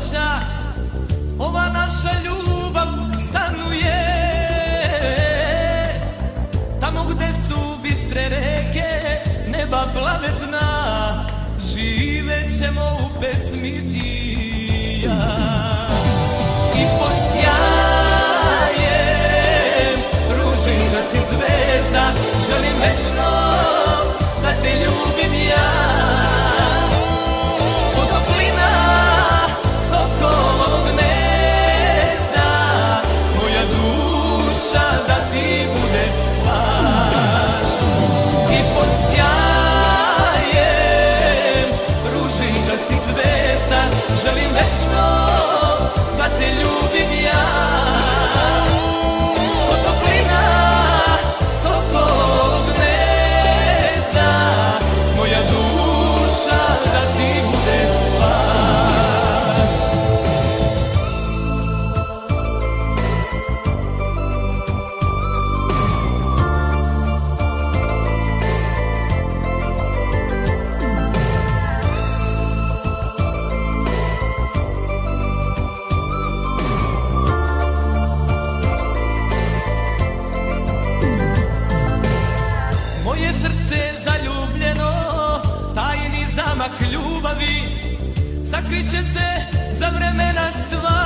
sreća Ova naša ljubav stanuje. Tamo gde su bistre reke Neba plavetna Živet ćemo u pesmi ti Sakrićete za vremena sva.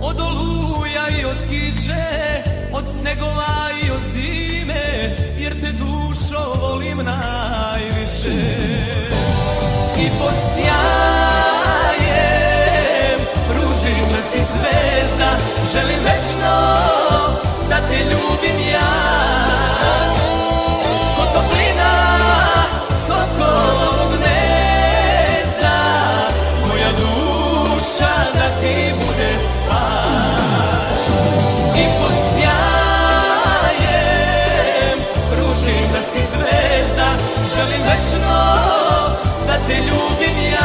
Od oluja i od kiše Od snegova i od zime Jer te dušo volim najviše. I pod sjajem Ružičasti zvezda Želim večno ružičastih zvezda Želim večno da te ljubim ja